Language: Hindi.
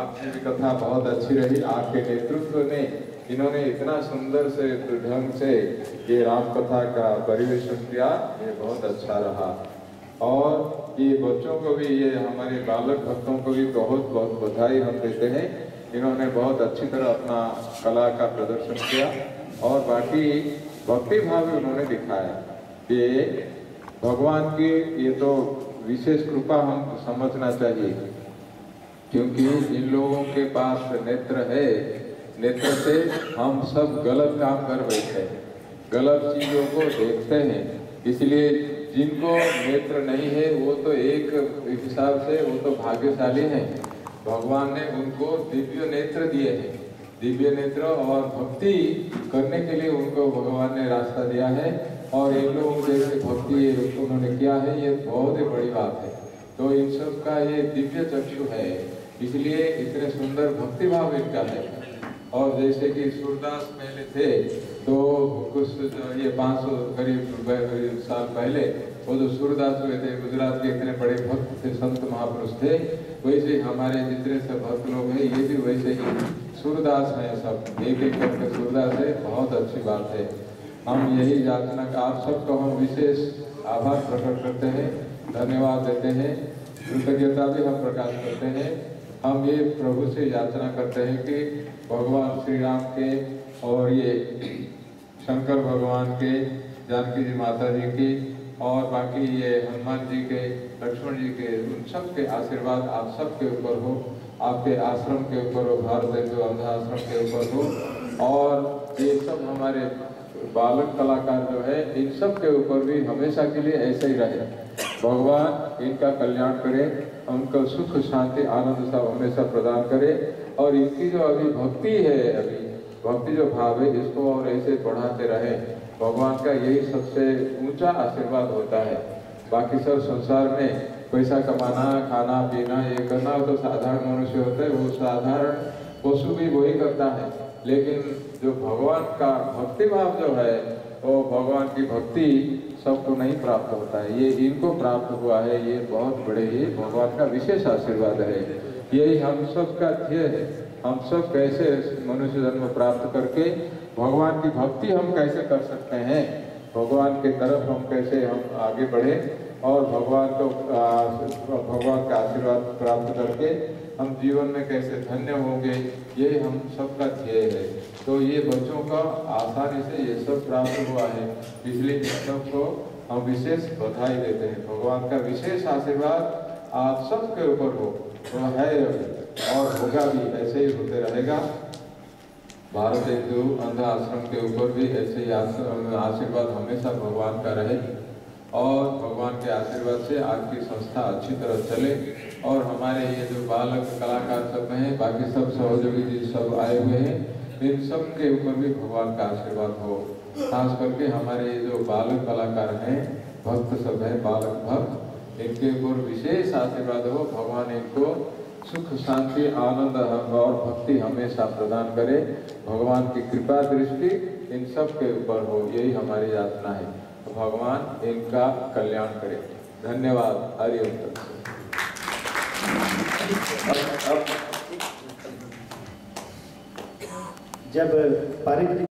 आपकी भी कथा बहुत अच्छी रही। आपके नेतृत्व ने इन्होंने इतना सुंदर से ढंग से ये राम कथा का परिवेशन किया, ये बहुत अच्छा रहा। और ये बच्चों को भी, ये हमारे बालक भक्तों को भी बहुत बहुत बधाई हम देते हैं। इन्होंने बहुत अच्छी तरह अपना कला का प्रदर्शन किया और बाकी भक्ति भाव भी उन्होंने दिखाया कि भगवान की ये तो विशेष कृपा हम समझना चाहिए। क्योंकि इन लोगों के पास नेत्र है, नेत्र से हम सब गलत काम कर बैठे गलत चीज़ों को देखते हैं। इसलिए जिनको नेत्र नहीं है, वो तो एक हिसाब से, वो तो भाग्यशाली हैं। भगवान ने उनको दिव्य नेत्र दिए हैं। दिव्य नेत्र और भक्ति करने के लिए उनको भगवान ने रास्ता दिया है और इन लोगों जैसे भक्ति उन्होंने किया है, ये बहुत ही बड़ी बात है। तो इन सब का ये दिव्य चक्षु है। इसलिए इतने सुंदर भक्ति भाव इनका है। और जैसे कि सूरदास पहले थे तो कुछ ये 500 करीब साल पहले, वो जो सूरदास हुए थे, गुजरात के इतने बड़े भक्त थे, संत महापुरुष थे, वैसे हमारे जितने सब भक्त लोग हैं, ये भी वैसे ही सूरदास हैं सब। एक एक करके सूरदास है, बहुत अच्छी बात है। हम यही याचना का, आप सबको हम विशेष आभार प्रकट करते हैं, धन्यवाद देते हैं। कृतज्ञता भी हम प्रकाश करते हैं। हम ये प्रभु से याचना करते हैं कि भगवान श्री राम के और ये शंकर भगवान के, जानकी जी माता जी की और बाकी ये हनुमान जी के, लक्ष्मण जी के, उन सब के आशीर्वाद आप सबके ऊपर हो, आपके आश्रम के ऊपर हो भारत हिंदू अंधा आश्रम के ऊपर हो। और ये सब हमारे बालक कलाकार जो है, इन सब के ऊपर भी हमेशा के लिए ऐसे ही रहे। भगवान इनका कल्याण करे, उनको सुख, शांति, आनंद सब हमेशा प्रदान करे। और इनकी जो अभी भक्ति है, अभी भक्ति जो भाव है, इसको और ऐसे बढ़ाते रहे। भगवान का यही सबसे ऊँचा आशीर्वाद होता है। बाकी सब संसार में पैसा कमाना, खाना, पीना, ये करना तो साधारण मनुष्य होता है, वो साधारण पशु भी वही करता है। लेकिन जो भगवान का भक्ति भाव जो है, वो भगवान की भक्ति सबको नहीं प्राप्त होता है। ये इनको प्राप्त हुआ है, ये बहुत बड़े ही भगवान का विशेष आशीर्वाद है। यही हम सब का ध्येय है। हम सब कैसे मनुष्य जन्म प्राप्त करके भगवान की भक्ति हम कैसे कर सकते हैं? भगवान के तरफ़ हम कैसे हम आगे बढ़े और भगवान को भगवान का आशीर्वाद प्राप्त करके हम जीवन में कैसे धन्य होंगे ये हम सबका ध्येय है। तो ये बच्चों का आसानी से ये सब प्राप्त हुआ है। इसलिए इन सबको हम विशेष बधाई देते हैं। भगवान का विशेष आशीर्वाद आप सबके ऊपर हो। तो है और होगा भी, ऐसे ही होते रहेगा। भारत हिंदू अंध आश्रम के ऊपर भी ऐसे ही आशीर्वाद हमेशा भगवान का रहे। और भगवान के आशीर्वाद से आपकी संस्था अच्छी तरह चले और हमारे ये जो बालक, कलाकार सब हैं, बाकी सब सहयोगी जी सब आए हुए हैं, इन सब के ऊपर भी भगवान का आशीर्वाद हो। खास करके हमारे ये जो बालक, कलाकार हैं, भक्त सब हैं, बालक भक्त, इनके ऊपर विशेष आशीर्वाद हो, भगवान इनको सुख, शांति, आनंद और भक्ति हमेशा प्रदान करे। भगवान की कृपा दृष्टि इन सब के ऊपर हो, यही हमारी याचना है। भगवान इनका कल्याण करे। धन्यवाद हरिओम तक जब पारिवारिक